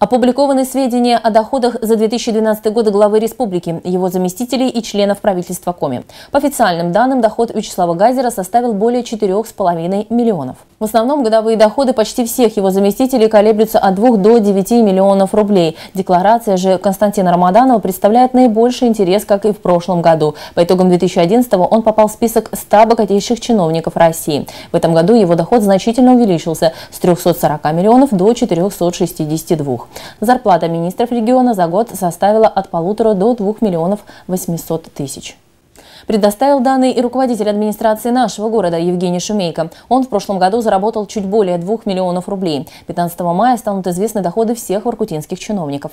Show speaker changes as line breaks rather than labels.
Опубликованы сведения о доходах за 2012 год главы республики, его заместителей и членов правительства Коми. По официальным данным, доход Вячеслава Газера составил более 4,5 миллионов. В основном годовые доходы почти всех его заместителей колеблются от 2 до 9 миллионов рублей. Декларация же Константина Рамаданова представляет наибольший интерес, как и в прошлом году. По итогам 2011 он попал в список 100 богатейших чиновников России. В этом году его доход значительно увеличился с 340 миллионов до 462. Зарплата министров региона за год составила от полутора до двух миллионов 800 тысяч. Предоставил данные и руководитель администрации нашего города Евгений Шумейко. Он в прошлом году заработал чуть более 2 миллионов рублей. 15 мая станут известны доходы всех воркутинских чиновников.